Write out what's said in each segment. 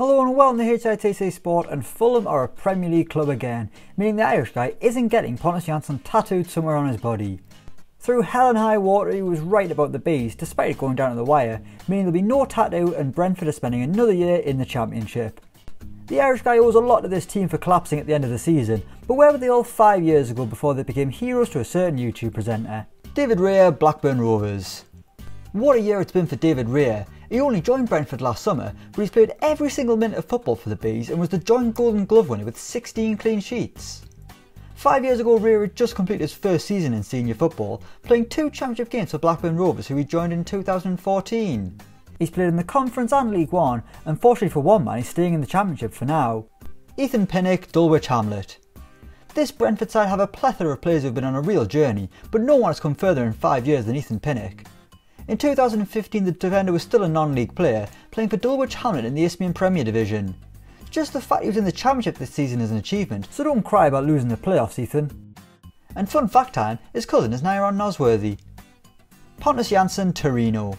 Hello and welcome to HITC Sport and Fulham are a Premier League club again, meaning the Irish guy isn't getting Pontus Jansson tattooed somewhere on his body. Through hell and high water he was right about the bees, despite it going down to the wire, meaning there'll be no tattoo and Brentford are spending another year in the Championship. The Irish guy owes a lot to this team for collapsing at the end of the season, but where were they all five years ago before they became heroes to a certain YouTube presenter? David Raya, Blackburn Rovers. What a year it's been for David Raya. He only joined Brentford last summer, but he's played every single minute of football for the Bees and was the joint Golden Glove winner with 16 clean sheets. Five years ago, Raya had just completed his first season in senior football, playing two championship games for Blackburn Rovers, who he joined in 2014. He's played in the Conference and League One, and fortunately for one man, he's staying in the Championship for now. Ethan Pinnock, Dulwich Hamlet. This Brentford side have a plethora of players who've been on a real journey, but no one has come further in five years than Ethan Pinnock. In 2015 the defender was still a non-league player, playing for Dulwich Hamlet in the Isthmian Premier Division. Just the fact he was in the Championship this season is an achievement, so don't cry about losing the playoffs Ethan. And fun fact time, his cousin is Nyron Nosworthy. Pontus Jansson Torino.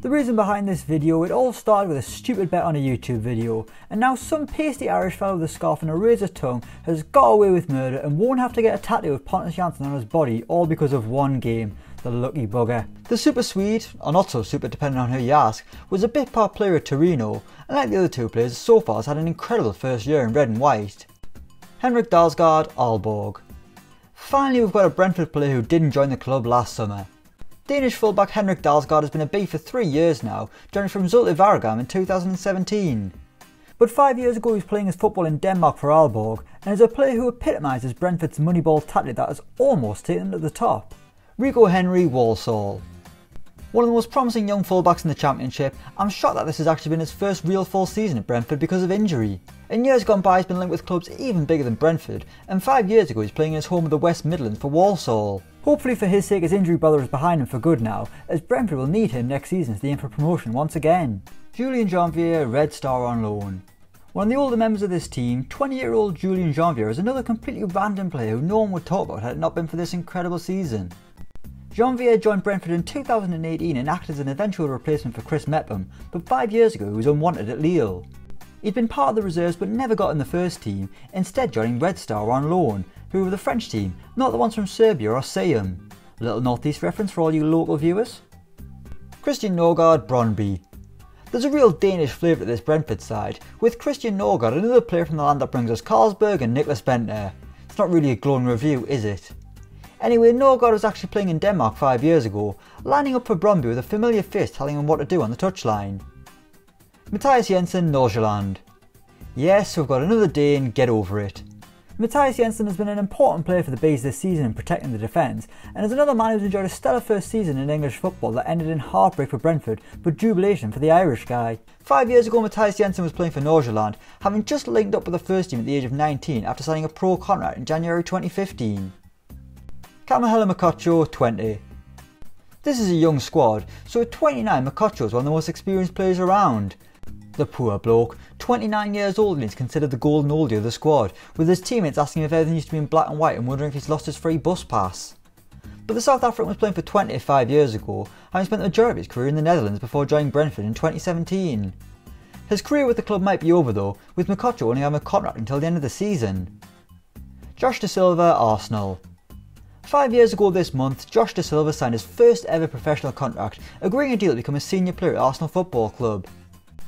The reason behind this video, it all started with a stupid bet on a YouTube video, and now some pasty Irish fellow with a scarf and a razor tongue has got away with murder and won't have to get a tattoo of Pontus Jansson on his body all because of one game the lucky bugger. The super Swede, or not so super depending on who you ask, was a bit part player at Torino, and like the other two players, so far has had an incredible first year in red and white. Henrik Dalsgaard, Aalborg. Finally we've got a Brentford player who didn't join the club last summer. Danish fullback Henrik Dalsgaard has been a Bee for three years now, joining from Zulte Waregem in 2017. But five years ago he was playing his football in Denmark for Aalborg, and is a player who epitomises Brentford's moneyball tactic that has almost taken them to the top. Rico Henry Walsall. One of the most promising young fullbacks in the Championship, I'm shocked that this has actually been his first real full season at Brentford because of injury. In years gone by he's been linked with clubs even bigger than Brentford, and five years ago he's playing in his home of the West Midlands for Walsall. Hopefully for his sake his injury bother is behind him for good now, as Brentford will need him next season as they aim for promotion once again. Julian Jeanvier, Red Star on loan. One of the older members of this team, 20 year old Julian Jeanvier is another completely random player who no one would talk about had it not been for this incredible season. Jeanvier joined Brentford in 2018 and acted as an eventual replacement for Chris Mepham, but five years ago he was unwanted at Lille. He'd been part of the reserves but never got in the first team, instead joining Red Star on loan, who were the French team, not the ones from Serbia or Seaham. A little northeast reference for all you local viewers. Christian Nørgaard Brøndby. There's a real Danish flavour to this Brentford side, with Christian Nørgaard another player from the land that brings us Carlsberg and Nicklas Bendtner. It's not really a glowing review, is it? Anyway, Nørgaard was actually playing in Denmark five years ago, lining up for Brøndby with a familiar face telling him what to do on the touchline. Mathias Jensen, Nordsjælland. Yes, we've got another day and get over it. Mathias Jensen has been an important player for the Bees this season in protecting the defence, and is another man who's enjoyed a stellar first season in English football that ended in heartbreak for Brentford, but jubilation for the Irish guy. Five years ago, Mathias Jensen was playing for Nordsjælland, having just linked up with the first team at the age of 19 after signing a pro contract in January 2015. Kamohelo Mokotjo, Twente. This is a young squad, so at 29 Mokotjo is one of the most experienced players around. The poor bloke, 29 years old and he's considered the golden oldie of the squad, with his teammates asking if everything used to be in black and white and wondering if he's lost his free bus pass. But the South African was playing for Twente five years ago, having spent the majority of his career in the Netherlands before joining Brentford in 2017. His career with the club might be over though, with Mokotjo only having a contract until the end of the season. Josh De Silva, Arsenal. Five years ago this month, Josh De Silva signed his first ever professional contract, agreeing a deal to become a senior player at Arsenal Football Club.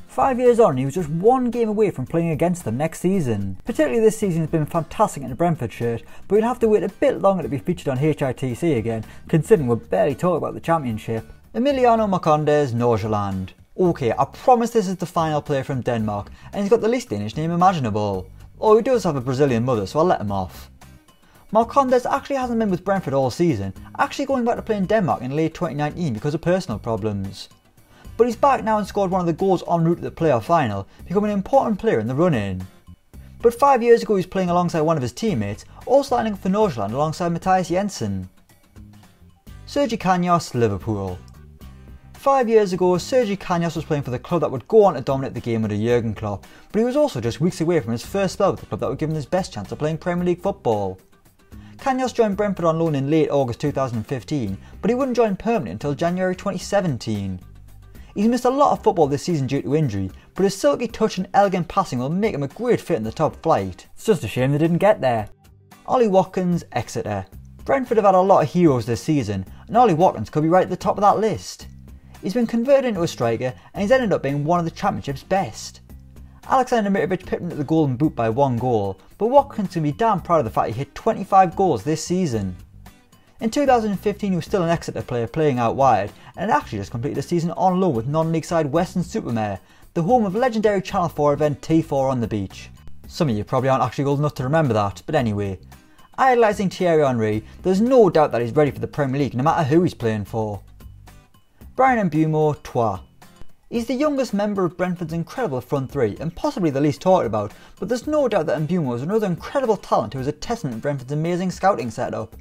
Five years on, he was just one game away from playing against them next season. Particularly this season has been fantastic in the Brentford shirt, but he'll have to wait a bit longer to be featured on HITC again, considering we're barely talking about the championship. Emiliano Marcondes Nordsjælland. Okay, I promise this is the final player from Denmark, and he's got the least Danish name imaginable. Oh, he does have a Brazilian mother, so I'll let him off. Marcondes actually hasn't been with Brentford all season, actually going back to play in Denmark in late 2019 because of personal problems. But he's back now and scored one of the goals en route to the playoff final, becoming an important player in the run-in. But five years ago he was playing alongside one of his teammates, also lining up for Nordsjælland alongside Mathias Jensen. Sergi Canos, Liverpool. Five years ago, Sergi Canos was playing for the club that would go on to dominate the game under Jurgen Klopp, but he was also just weeks away from his first spell with the club that would give him his best chance of playing Premier League football. Canos joined Brentford on loan in late August 2015, but he wouldn't join permanently until January 2017. He's missed a lot of football this season due to injury, but his silky touch and elegant passing will make him a great fit in the top flight. It's just a shame they didn't get there. Ollie Watkins, Exeter. Brentford have had a lot of heroes this season, and Ollie Watkins could be right at the top of that list. He's been converted into a striker, and he's ended up being one of the Championship's best. Alexander Mitrovic pipped him at the Golden Boot by one goal, but Watkins can be damn proud of the fact he hit 25 goals this season. In 2015 he was still an Exeter player playing out wide and actually just completed a season on loan with non-league side Weston-super-Mare, the home of legendary Channel 4 event T4 on the beach. Some of you probably aren't actually old enough to remember that, but anyway. Idolising Thierry Henry, there's no doubt that he's ready for the Premier League no matter who he's playing for. Bryan and Mbeumo, Troyes. He's the youngest member of Brentford's incredible front three and possibly the least talked about, but there's no doubt that Mbeumo is another incredible talent who is a testament to Brentford's amazing scouting setup.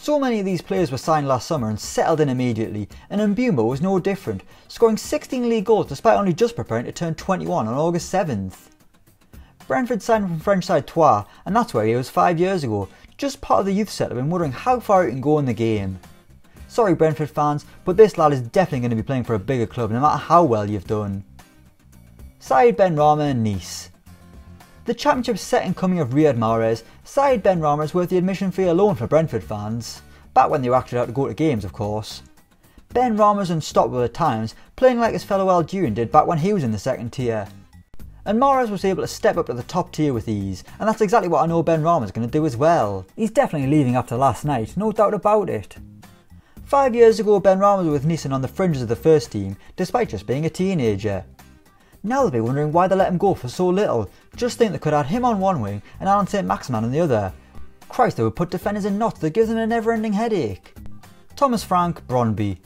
So many of these players were signed last summer and settled in immediately, and Mbeumo was no different, scoring 16 league goals despite only just preparing to turn 21 on August 7th. Brentford signed from French side Troyes, and that's where he was five years ago, just part of the youth setup and wondering how far he can go in the game. Sorry Brentford fans, but this lad is definitely going to be playing for a bigger club no matter how well you've done. Said Benrahma and Nice. The championship second coming of Riyad Mahrez, Said Benrahma is worth the admission fee alone for Brentford fans. Back when they were actually allowed to go to games, of course. Benrahma's unstoppable at times, playing like his fellow Algerian did back when he was in the second tier. And Mahrez was able to step up to the top tier with ease, and that's exactly what I know Benrahma's going to do as well. He's definitely leaving after last night, no doubt about it. Five years ago Benrahma was with Nissan on the fringes of the first team, despite just being a teenager. Now they'll be wondering why they let him go for so little. Just think they could have him on one wing and Alan Saint-Maximin on the other. Christ, they would put defenders in knots that gives them a never-ending headache. Thomas Frank Brøndby.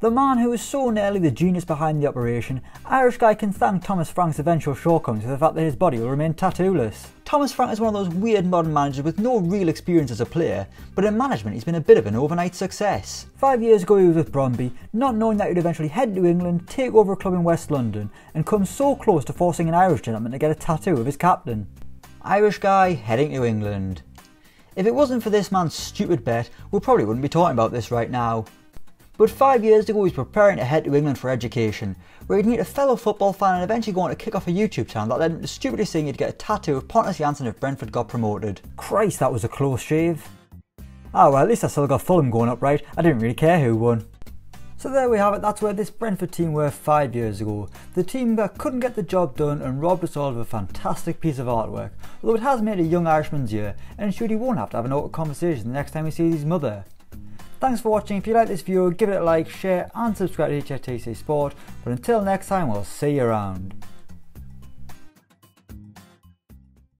the man who was so nearly the genius behind the operation, Irish guy can thank Thomas Frank's eventual shortcomings for the fact that his body will remain tattooless. Thomas Frank is one of those weird modern managers with no real experience as a player, but in management he's been a bit of an overnight success. Five years ago he was with Brøndby, not knowing that he'd eventually head to England, take over a club in West London, and come so close to forcing an Irish gentleman to get a tattoo of his captain. Irish guy heading to England. If it wasn't for this man's stupid bet, we probably wouldn't be talking about this right now. But five years ago he was preparing to head to England for education, where he'd meet a fellow football fan and eventually go on to kick off a YouTube channel that led him to stupidly saying he'd get a tattoo of Pontus Jansson if Brentford got promoted. Christ, that was a close shave. Ah well, at least I still got Fulham going up right, I didn't really care who won. So there we have it, that's where this Brentford team were five years ago. The team that couldn't get the job done and robbed us all of a fantastic piece of artwork, although it has made a young Irishman's year and ensured he won't have to have an awkward conversation the next time he sees his mother. Thanks for watching. If you like this video, give it a like, share and subscribe to HITC Sport. But until next time, we'll see you around.